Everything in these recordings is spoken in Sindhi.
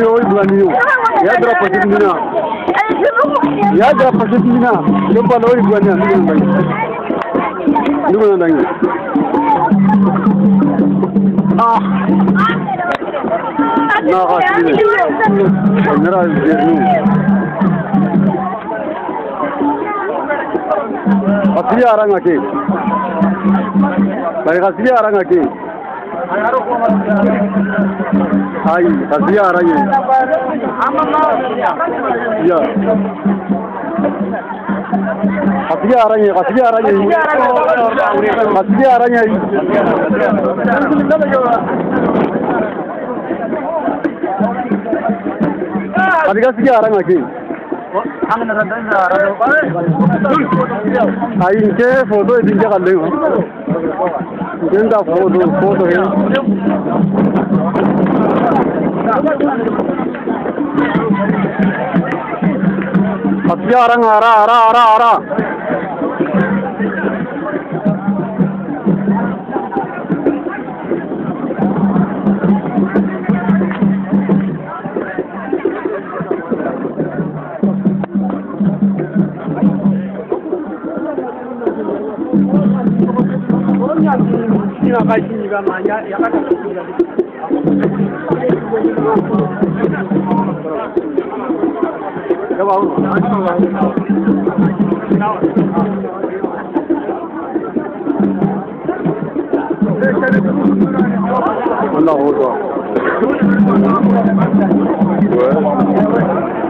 بلانيو بلانيو يضرب في منا يضرب في منا لبا لو يبغى منا منا منا آه ناقص منا نرى الجرني قصري أرانا كي بني قصري أرانا كي आई हजिया आ रही है या हसी आ रही है हसी आ रही है हसी आ रही है अभी कैसे क्या आ रहा है कि हम नरेंद्र आ रहे हैं आई इनके फोटो इनके कर लेंगे रंगा हरा हरा हरा ama ya yakatakuja Allah Allah.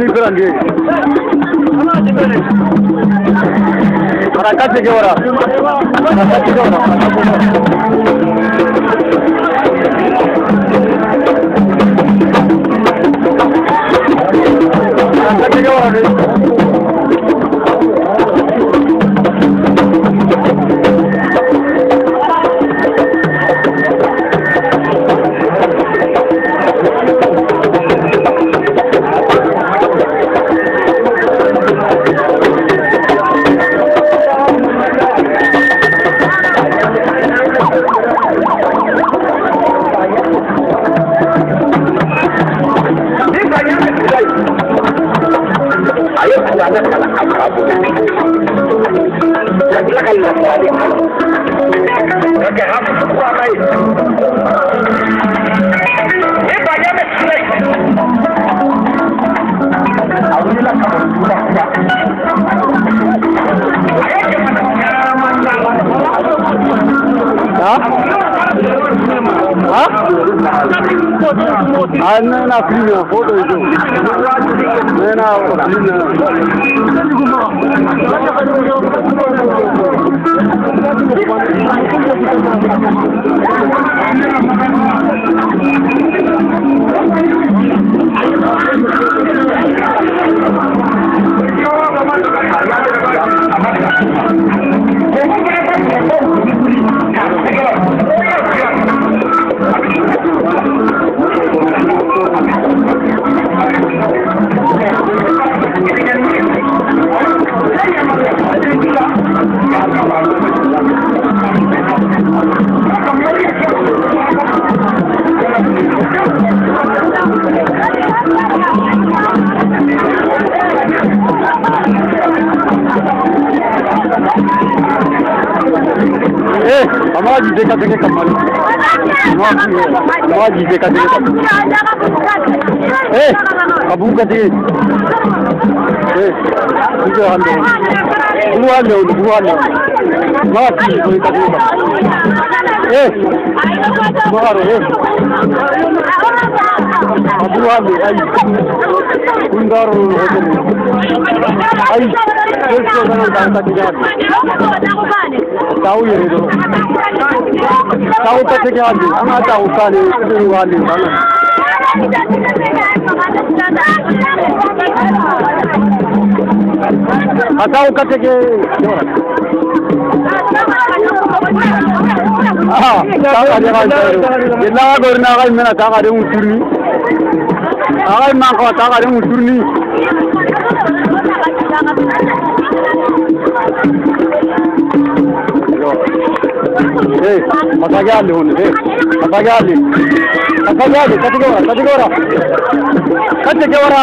नहीं फिरंगे बड़ा कट के हो रहा Ana filha, foto aí. Ana filha. Thank you. kama kateke kamali mwagize kateke eh kabuka te eh ndio hande ndio hande ndio hande mwagize kateke eh mwaro eh جوالي اي كندار اي كيف كنا نتعامل جوالي تاو يريدو تاو تتجاهل انا تاو تالي جوالي बताओ कटे के हाँ जिला गोरनागा में ना ताकत है उन चुनी ay man ko ta ga dum turni Hey, mata geldi onu. Hey, mata geldi. Mata geldi. Kategora, kategora. Kategora.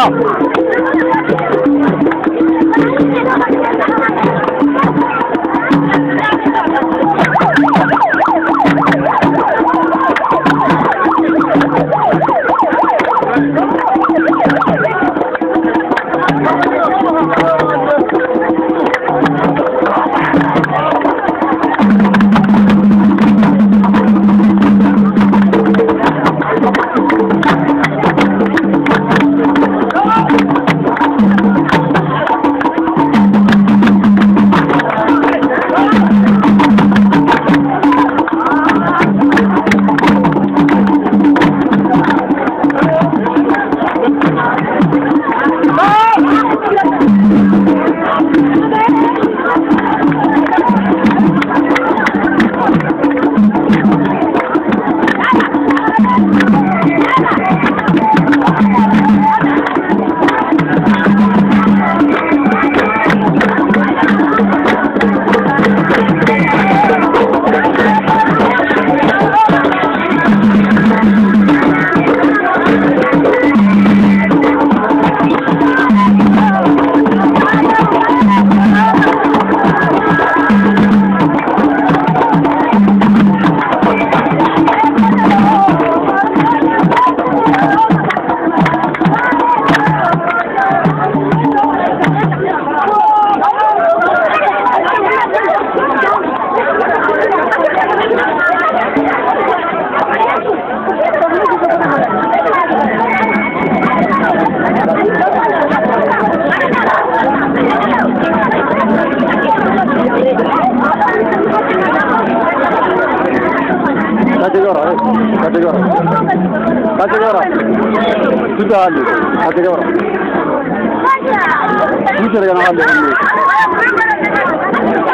के जाओ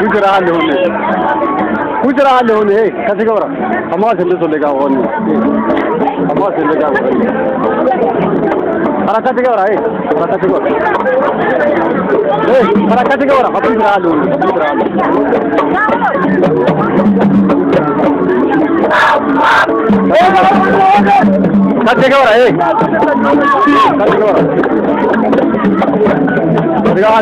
कुछ रहा ले होने कुछ रहा ले होने कुछ रहा ले होने कैसे कवर हमारे से ले तो लेगा वो नहीं हमारे से लेगा वो अरे कैसे कवर है पता कैसे कवर ए अरे कैसे कवर अपन रहा ले होने कुछ रहा ले ए Cache que ahora, eh. que ahora.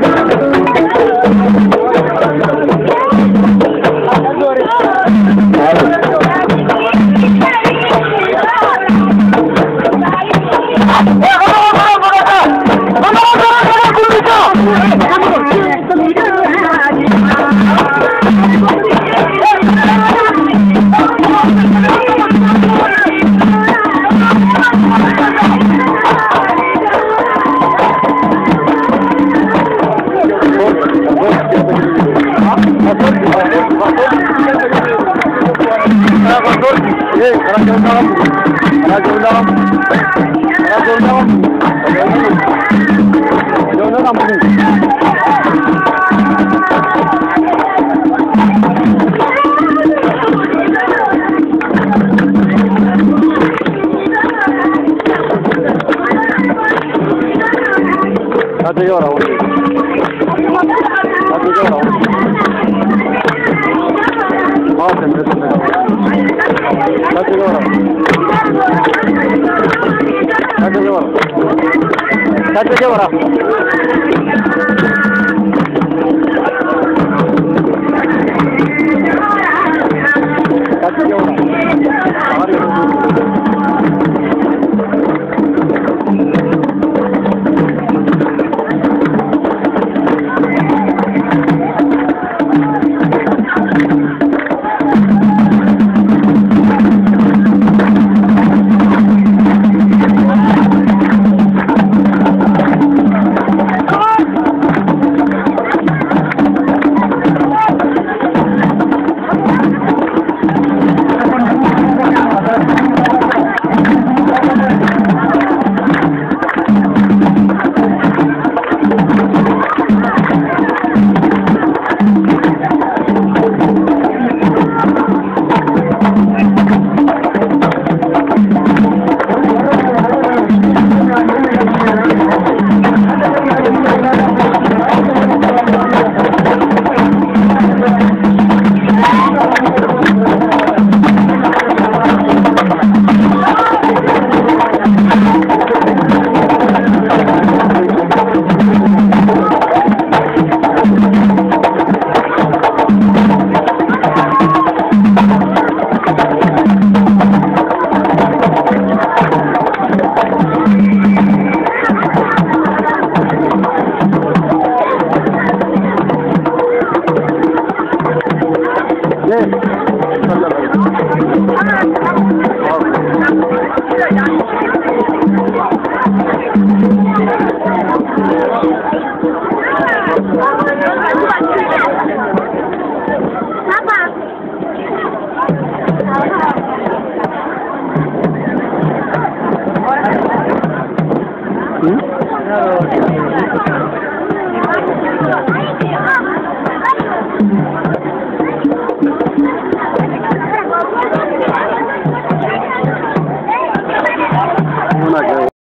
Raja Undang. Hadi bakalım. Hadi bakalım.